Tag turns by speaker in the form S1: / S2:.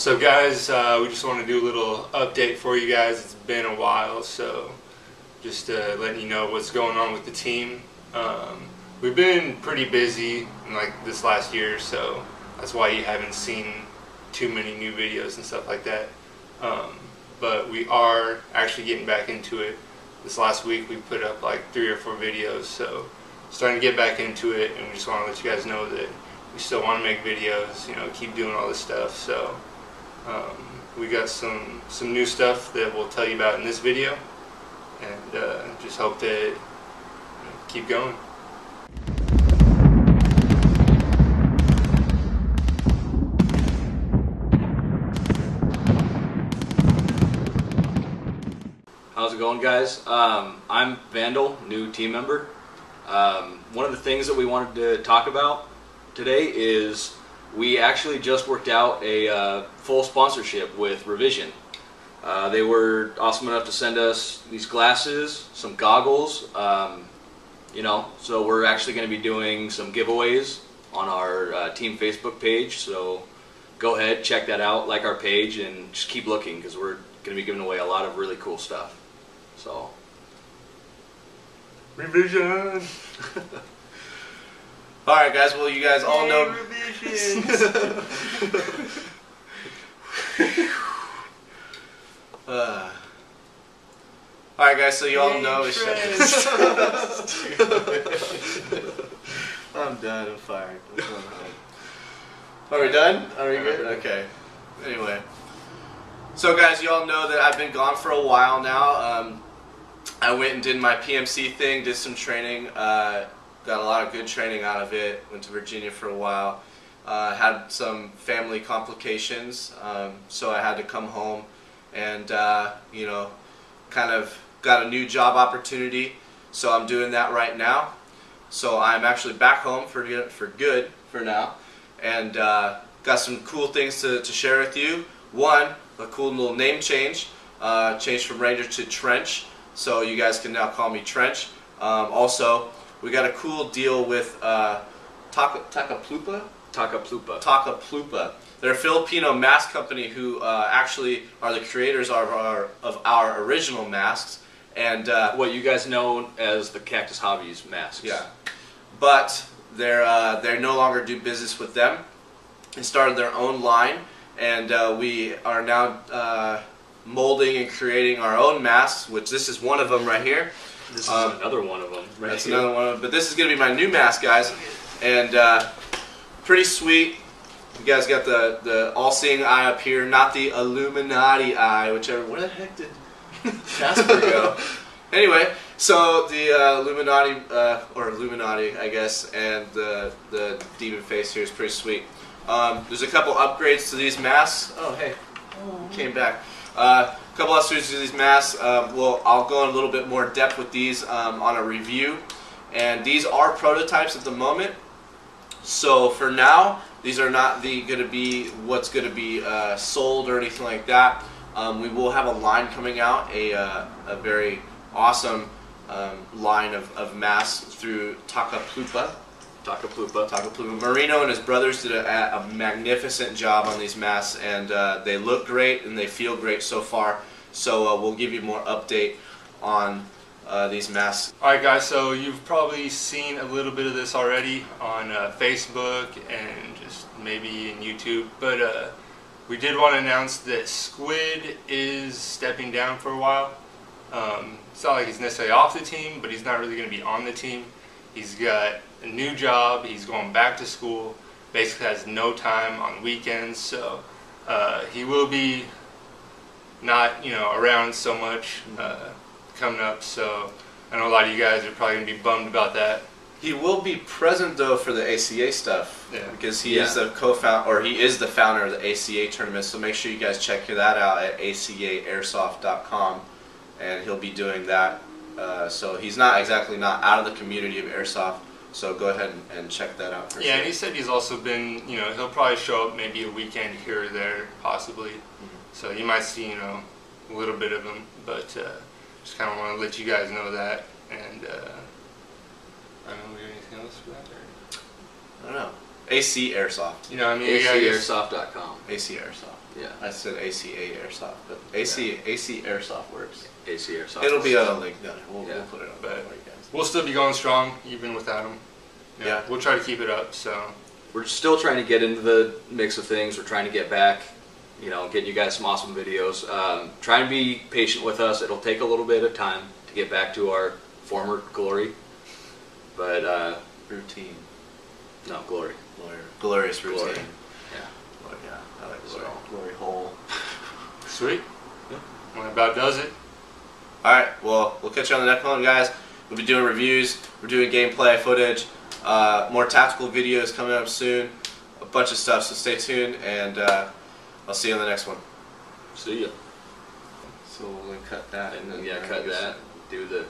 S1: So guys, uh, we just want to do a little update for you guys. It's been a while, so just uh, letting you know what's going on with the team. Um, we've been pretty busy in like this last year, so that's why you haven't seen too many new videos and stuff like that. Um, but we are actually getting back into it. This last week we put up like three or four videos, so starting to get back into it, and we just want to let you guys know that we still want to make videos, you know, keep doing all this stuff. So we got some some new stuff that we'll tell you about in this video, and uh, just hope know, keep going.
S2: How's it going, guys? Um, I'm Vandal, new team member. Um, one of the things that we wanted to talk about today is we actually just worked out a uh, full sponsorship with Revision. Uh, they were awesome enough to send us these glasses, some goggles, um, you know, so we're actually going to be doing some giveaways on our uh, team Facebook page. So go ahead, check that out, like our page, and just keep looking because we're going to be giving away a lot of really cool stuff. So,
S1: Revision.
S3: All right, guys. Well, you guys all know. Uh, all right, guys. So you all know. it's- I'm done. I'm fired. What's going on? Are we done? Are we good? Okay. Anyway. So, guys, you all know that I've been gone for a while now. Um, I went and did my PMC thing, did some training, uh, got a lot of good training out of it. Went to Virginia for a while. Uh, had some family complications, um, so I had to come home and, uh, you know, kind of got a new job opportunity. So I'm doing that right now. So I'm actually back home for for good for now, and uh, got some cool things to, to share with you. One, a cool little name change, uh, changed from Ranger to Trench, so you guys can now call me Trench. Um, also, we got a cool deal with uh, Taka, Takaplupa.
S2: Takaplupa.
S3: Takaplupa. They're a Filipino mask company who uh, actually are the creators of our, of our original masks. And uh,
S2: What you guys know as the Cactus Hobbies masks.
S3: yeah, but they're uh, they no longer do business with them. They started their own line, and uh, we are now uh, molding and creating our own masks. Which this is one of them right here.
S2: This is
S3: Um,
S2: another one of them. Right
S3: That's
S2: here.
S3: another one. of them. But this is gonna be my new mask, guys, and uh, pretty sweet. You guys got the the all-seeing eye up here, not the Illuminati eye, whichever. Where the heck did Casper go? Anyway, so the uh, Illuminati uh, or Illuminati, I guess, and the the demon face here is pretty sweet. Um, there's a couple upgrades to these masks. Oh hey, came back. Uh, a couple upgrades to these masks. Um, well, I'll go in a little bit more depth with these um, on a review, and these are prototypes at the moment. So for now, these are not the going to be what's going to be uh, sold or anything like that. Um, we will have a line coming out, a, uh, a very awesome um, line of, of masks through Takaplupa.
S2: Takaplupa.
S3: Takaplupa. Marino and his brothers did a, a magnificent job on these masks, and uh, they look great and they feel great so far. So uh, we'll give you more update on uh, these masks.
S1: Alright guys, so you've probably seen a little bit of this already on uh, Facebook and just maybe in YouTube, but uh, we did want to announce that Squid is stepping down for a while. Um, it's not like he's necessarily off the team, but he's not really going to be on the team. He's got a new job, he's going back to school, basically has no time on weekends, so uh, he will be not, you know, around so much uh, coming up, so I know a lot of you guys are probably going to be bummed about that.
S3: He will be present though for the ACA stuff
S1: Yeah.
S3: because he is the co-founder or he is the founder of the ACA tournament. So make sure you guys check that out at acaairsoft.com, and he'll be doing that. Uh, so he's not exactly not out of the community of airsoft. So go ahead and, and check that out. For
S1: Yeah,
S3: sure.
S1: and he said he's also been, you know, he'll probably show up maybe a weekend here or there, possibly. So you might see, you know, a little bit of him, but uh, just kind of want to let you guys know that. And uh, I don't know, we have anything else for that? Or?
S3: I don't know. AC Airsoft.
S1: You know, what I mean, we gotta
S2: ACAirsoft.com.
S3: AC Airsoft.
S2: Yeah,
S3: I said ACA Airsoft, but AC AC Airsoft works.
S2: AC Airsoft.
S3: It'll be on a link down. We'll,
S2: Yeah.
S3: we'll put it up
S1: But-
S3: for you guys.
S1: we'll still be going strong even without them.
S3: Yeah.
S1: we'll try to keep it up. So
S2: We're still trying to get into the mix of things. We're trying to get back, you know, getting you guys some awesome videos. Um, try and be patient with us. It'll take a little bit of time to get back to our former glory, but uh,
S3: Routine.
S2: no glory.
S3: Glory. Glorious routine.
S2: Glory.
S3: Oh, yeah. I like
S2: So-
S3: glory. Glory hole.
S1: Sweet.
S2: Yeah.
S1: Well, that about does it.
S3: All right. Well, we'll catch you on the next one, guys. We'll be doing reviews. We're doing gameplay footage. Uh, more tactical videos coming up soon. A bunch of stuff. So stay tuned, and uh, I'll see you on the next one.
S2: See ya.
S3: So we'll cut that,
S2: And then yeah, cut that. Do the.